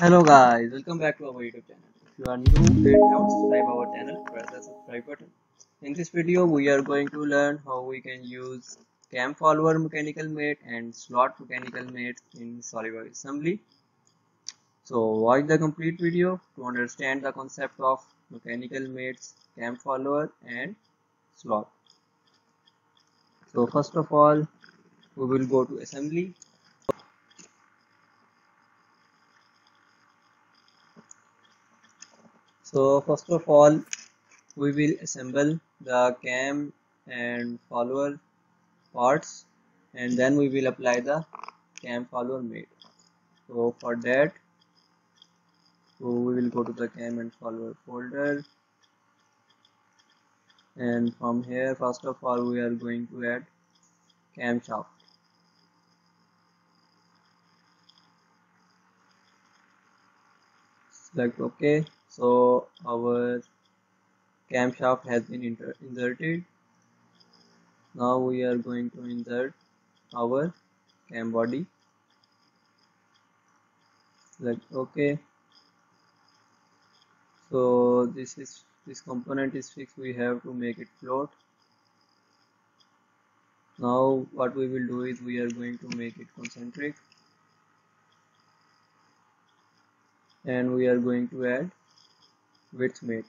Hello guys, welcome back to our YouTube channel. If you are new and haven't subscribed our channel, press the subscribe button. In this video, we are going to learn how we can use cam follower mechanical mate and slot mechanical mate in SolidWorks assembly. So watch the complete video to understand the concept of mechanical mates, cam follower and slot. So first of all, we will go to assembly So first of all we will assemble the cam and follower parts and then we will apply the cam follower mate. So for that so we will go to the cam and follower folder and from here first of all we are going to add camshaft. Select OK so our camshaft has been inserted. Now we are going to insert our cam body. Select ok so this is this component is fixed. We have to make it float. Now what we will do is we are going to make it concentric. And we are going to add width mate.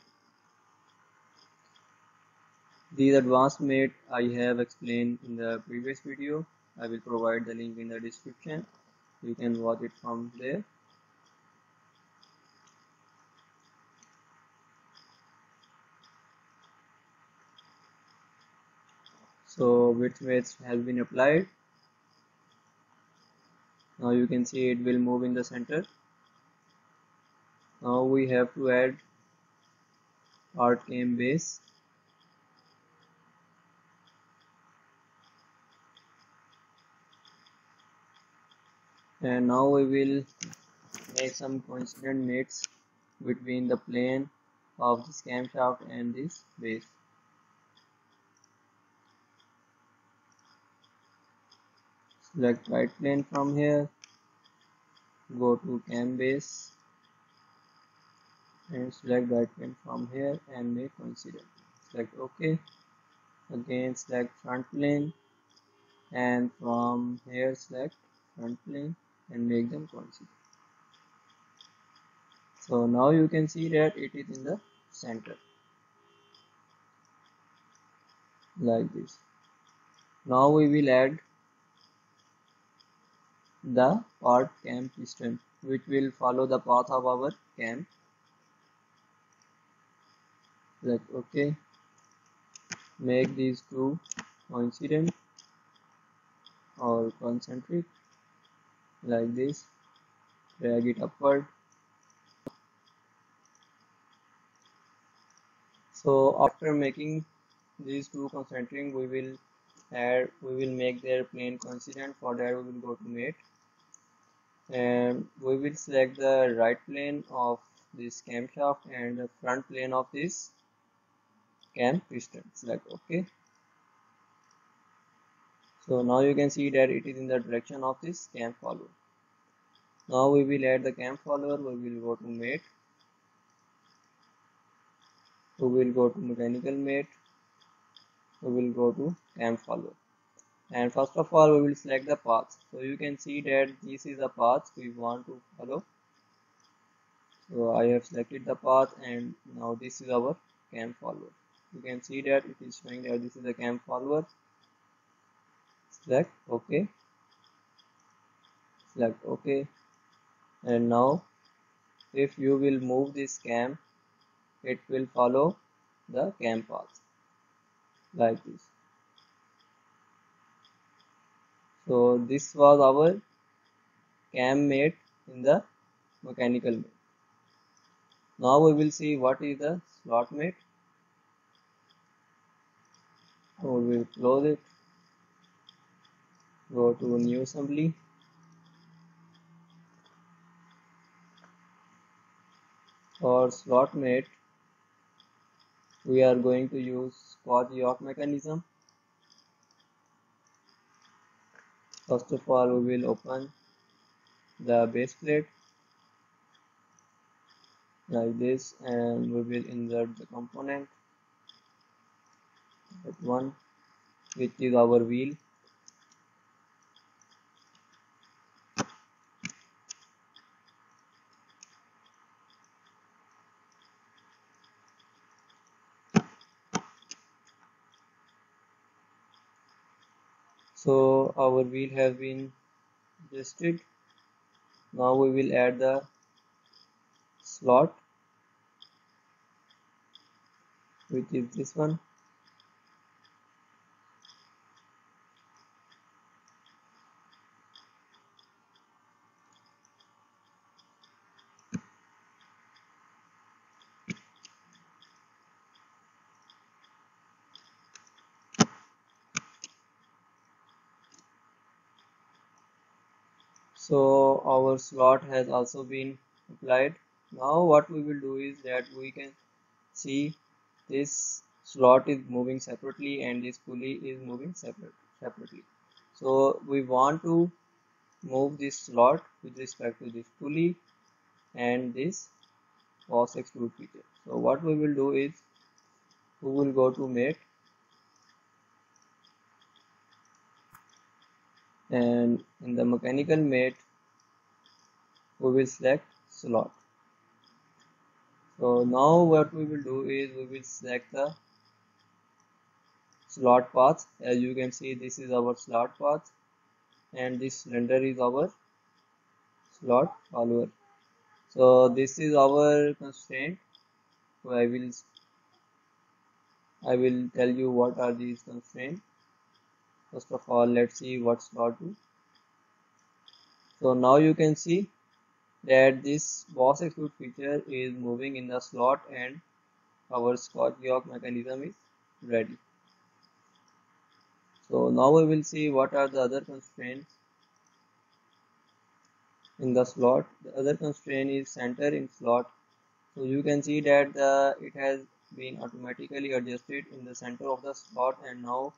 These advanced mate I have explained in the previous video. I will provide the link in the description. You can watch it from there. So width mates has been applied. Now you can see it will move in the center. Now we have to add art cam base. And now we will make some coincident mates between the plane of this camshaft and this base. Select right plane from here. Go to cam base and select that plane from here and make coincident select ok again select front plane and from here select front plane and make them coincident so now you can see that it is in the center. Like this. Now we will add the part cam piston which will follow the path of our cam like okay make these two coincident or concentric like this drag it upward. So after making these two concentric we will add we will make their plane coincident for that we will go to mate. And we will select the right plane of this camshaft and the front plane of this cam piston select ok so now you can see that it is in the direction of this cam follower. Now we will add the cam follower. We will go to mate. We will go to mechanical mate. We will go to cam follower. And first of all we will select the path. So you can see that this is the path we want to follow. So I have selected the path and now this is our cam follower you can see that it is showing that this is a cam follower select ok. Select ok. And now if you will move this cam it will follow the cam path like this. So this was our cam mate in the mechanical mate now we will see what is the slot mate so we will close it. Go to new assembly. For slot mate we are going to use Scotch yoke mechanism. First of all we will open the base plate like this and we will insert the component that one. Which is our wheel. So our wheel has been adjusted. Now we will add the slot which is this one so our slot has also been applied. Now what we will do is that we can see this slot is moving separately and this pulley is moving separate separately. So we want to move this slot with respect to this pulley and this boss extrude feature. So what we will do is we will go to mate and in the mechanical mate we will select slot. So now what we will do is we will select the slot path. As you can see this is our slot path and this cylinder is our slot follower. So this is our constraint. So I will I will tell you what are these constraints first of all let's see what slot do so now you can see that this boss extrude feature is moving in the slot and our scotch gearbox mechanism is ready. So now we will see what are the other constraints in the slot. The other constraint is center in slot. So you can see that the, it has been automatically adjusted in the center of the slot and now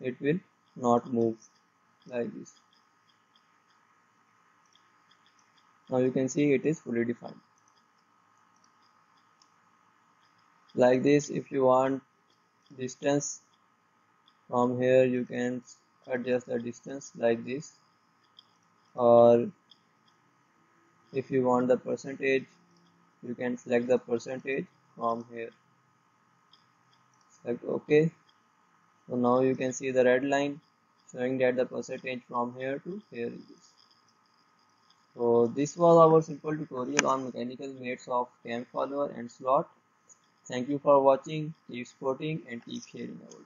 it will not move like this. Now you can see it is fully defined. Like this if you want distance from here you can adjust the distance like this. Or if you want the percentage you can select the percentage from here. Select ok so now you can see the red line showing that the percentage from here to here is so this was our simple tutorial on mechanical mates of cam follower and slot. Thank you for watching. Keep supporting and keep sharing our